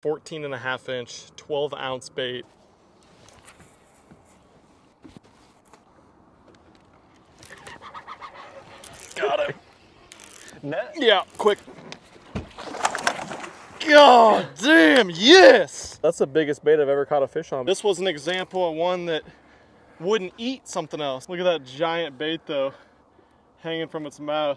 14 and a half inch, 12 ounce bait. Got him. Net? Yeah, quick. God damn, yes! That's the biggest bait I've ever caught a fish on. This was an example of one that wouldn't eat something else. Look at that giant bait though, hanging from its mouth.